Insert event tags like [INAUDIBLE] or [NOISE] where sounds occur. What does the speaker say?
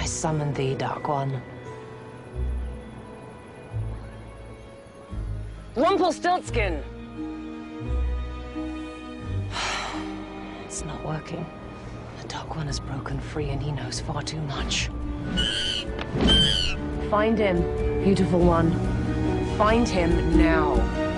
I summon thee, Dark One. Rumpelstiltskin! [SIGHS] It's not working. The Dark One has broken free and he knows far too much. Find him, beautiful one. Find him now.